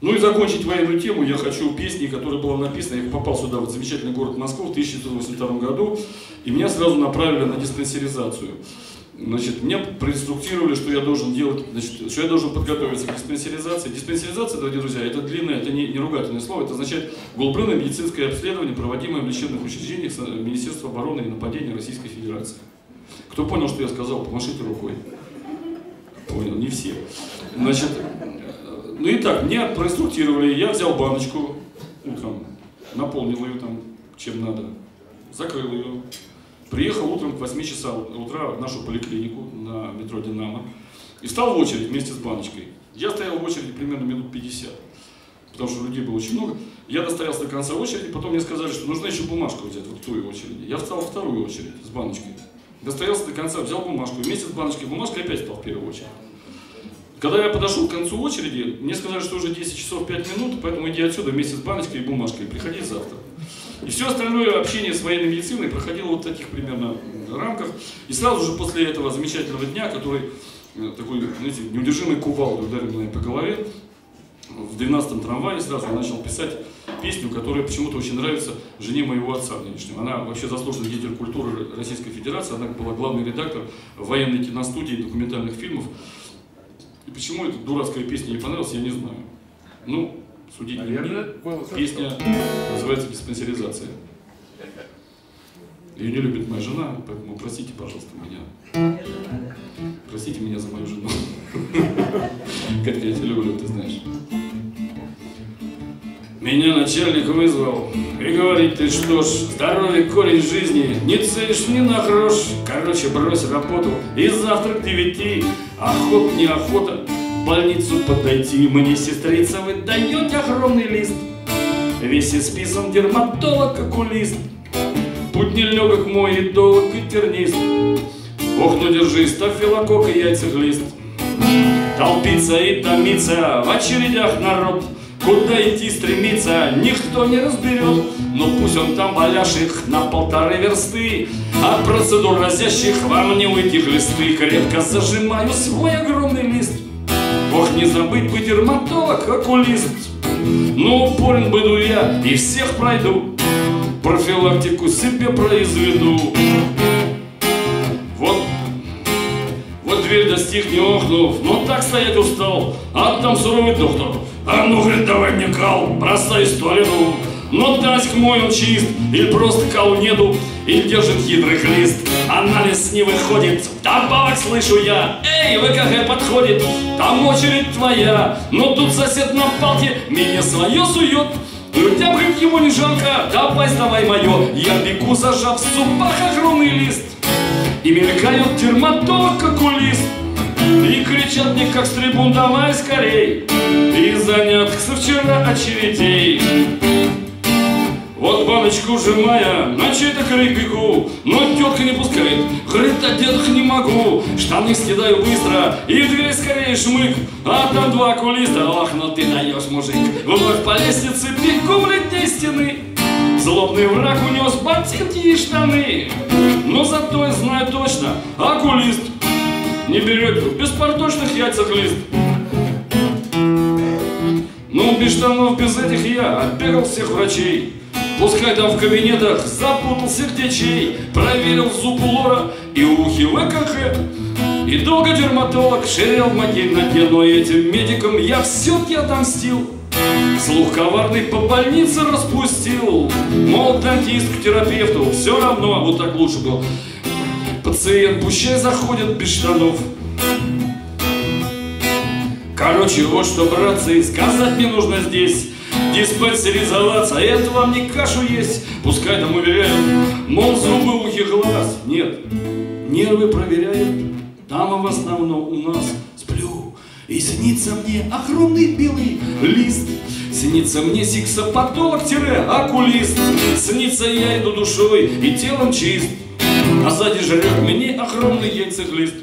Ну и закончить военную тему я хочу песни, которая была написана. Я попал сюда, в замечательный город Москву в 1982 году, и меня сразу направили на диспансеризацию. Значит, меня проинструктировали, что я должен делать, значит, что я должен подготовиться к диспансеризации. Диспансеризация, дорогие друзья, это длинное, это не, не ругательное слово, это означает глубинное медицинское обследование, проводимое в лечебных учреждениях Министерства обороны и нападения Российской Федерации. Кто понял, что я сказал, помашите рукой. Понял, не все. Значит, ну и так, меня проинструктировали, я взял баночку утром, наполнил ее там чем надо, закрыл ее, приехал утром к 8 часам утра в нашу поликлинику на метро «Динамо» и стал в очередь вместе с баночкой. Я стоял в очереди примерно минут 50, потому что людей было очень много. Я достоялся до конца очереди, потом мне сказали, что нужно еще бумажку взять вот в той очереди. Я встал во вторую очередь с баночкой. Достоялся до конца, взял бумажку, вместе с баночкой бумажкой опять стал в первую очередь. Когда я подошел к концу очереди, мне сказали, что уже 10 часов 5 минут, поэтому иди отсюда вместе с баночкой и бумажкой, приходи завтра. И все остальное общение с военной медициной проходило вот в таких примерно рамках. И сразу же после этого замечательного дня, который э, такой, знаете, неудержимый кувалдой ударил меня по голове, в 12-м трамвае сразу начал писать песню, которая почему-то очень нравится жене моего отца нынешнего. Она вообще заслуженный деятель культуры Российской Федерации, она была главный редактор военной киностудии документальных фильмов. И почему эта дурацкая песня не понравилась, я не знаю. Ну, судить не мне. Песня называется «Диспансеризация». Ее не любит моя жена, поэтому простите, пожалуйста, меня. Простите меня за мою жену. Как я тебя люблю, ты знаешь. Меня начальник вызвал и говорит, ты что ж, здоровье корень жизни, не ценишь ни на грош. Короче, брось работу и завтра к девяти, охот не охота, в больницу подойти. Мне сестрица вы даете огромный лист, весь исписан дерматолог, окулист. Путь нелегок мой и долг и тернист. Ох, ну держи, стафилокок и яйцеглист. Толпиться и томиться в очередях народ — Куда идти стремиться, никто не разберет. Но пусть он там баляшек на полторы версты От процедур разящих во мне уйти глисты Крепко зажимаю свой огромный лист. Ох, не забыть быть дерматолог, окулист. Ну, упорен буду я и всех пройду. Профилактику себе произведу. Вот вот дверь достиг не но так стоять устал, а там суровый доктор а ну, говорит, давай мне кал, бросай столину. Но таськ мой он чист, или просто калу нету, или держит хитрый лист. Анализ не выходит, добавок слышу я. Эй, ВКГ подходит, там очередь твоя. Но тут сосед на палке меня свое сует. Людям хоть его не жалко, давай сдавай мое. Я бегу, зажав в зубах огромный лист. И мелькает дерматолог, окулист. И кричат мне, как с трибун, давай скорей И занятых со вчера очередей. Вот баночку сжимая, на чей-то крик бегу, но тетка не пускает, говорит, одетых не могу, штаны съедаю быстро, и в дверь скорее шмык, а там два кулиста, ох, ну ты даешь, мужик, вновь по лестнице бегом летней стены, злобный враг унес ботинки и штаны, но зато я знаю точно, окулист не берет без порточных яйцах лист. Ну, без штанов, без этих я отбегал всех врачей. Пускай там в кабинетах запутал сердечей, проверил зуб у лора и ухи ВКХ. И долго дерматолог ширял в могильноте, но этим медикам я все-таки отомстил. Слух коварный по больнице распустил, мол, дантист к терапевту, все равно, вот так лучше было. Пациент пущай заходит без штанов. Короче, вот что, братцы, сказать мне нужно здесь. Диспансеризоваться, это вам не кашу есть. Пускай там уверяют, мол, зубы, ухи, глаз. Нет, нервы проверяют. Там в основном у нас сплю. И снится мне огромный белый лист. Снится мне сиксопатолог-окулист. Снится я иду душой и телом чист. А сзади жрет мне огромный яйцеглист.